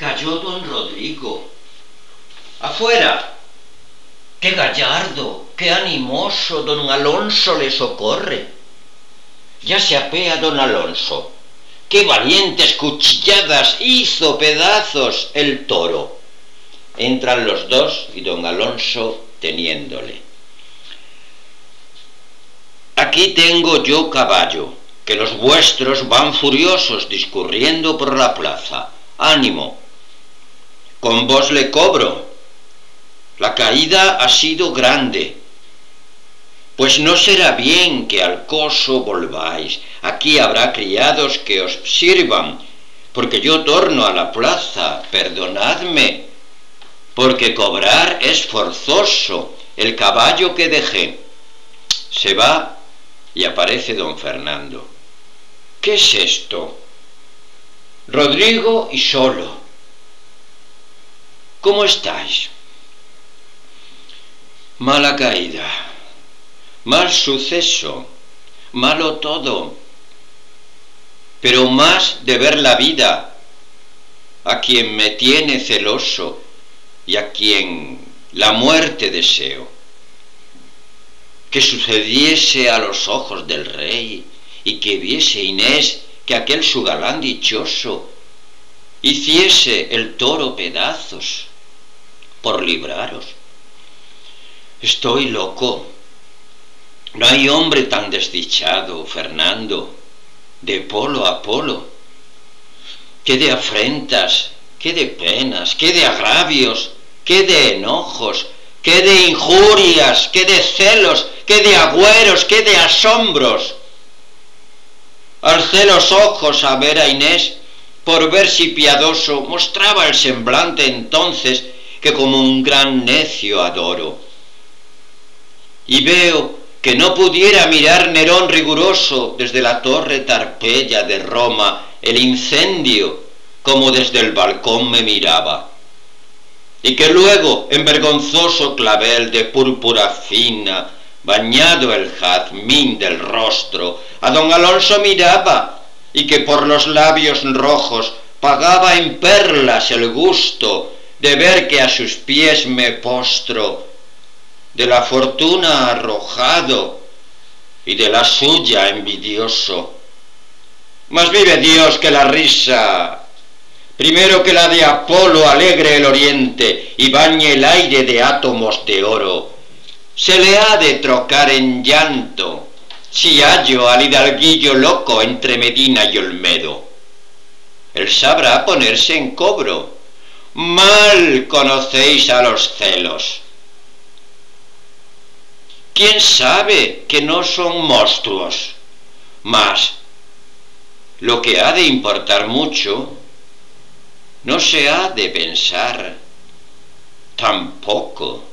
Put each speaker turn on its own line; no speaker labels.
caballo, don Rodrigo. Afuera. Qué gallardo, qué animoso don Alonso le socorre. Ya se apea don Alonso. Qué valientes cuchilladas hizo pedazos el toro. Entran los dos y don Alonso teniéndole. Aquí tengo yo caballo, que los vuestros van furiosos discurriendo por la plaza. Ánimo. Con vos le cobro. La caída ha sido grande. Pues no será bien que al coso volváis. Aquí habrá criados que os sirvan, porque yo torno a la plaza. Perdonadme, porque cobrar es forzoso. El caballo que dejé se va y aparece don Fernando. ¿Qué es esto? Rodrigo y solo. ¿Cómo estáis? Mala caída, mal suceso, malo todo, pero más de ver la vida, a quien me tiene celoso y a quien la muerte deseo. Que sucediese a los ojos del rey y que viese Inés que aquel su galán dichoso hiciese el toro pedazos por libraros. Estoy loco. No hay hombre tan desdichado, Fernando, de polo a polo. Qué de afrentas, qué de penas, qué de agravios, qué de enojos, qué de injurias, qué de celos, qué de agüeros, qué de asombros. Alcé los ojos a ver a Inés por ver si piadoso mostraba el semblante entonces que como un gran necio adoro. Y veo que no pudiera mirar Nerón riguroso desde la torre Tarpeya de Roma el incendio como desde el balcón me miraba y que luego en vergonzoso clavel de púrpura fina, bañado el jazmín del rostro, a don Alonso miraba, y que por los labios rojos pagaba en perlas el gusto de ver que a sus pies me postro, de la fortuna arrojado y de la suya envidioso. Mas vive Dios que la risa primero que la de Apolo alegre el oriente y bañe el aire de átomos de oro, se le ha de trocar en llanto si hallo al hidalguillo loco entre Medina y Olmedo. Él sabrá ponerse en cobro. Mal conocéis a los celos. ¿Quién sabe que no son monstruos? Mas lo que ha de importar mucho no se ha de pensar tampoco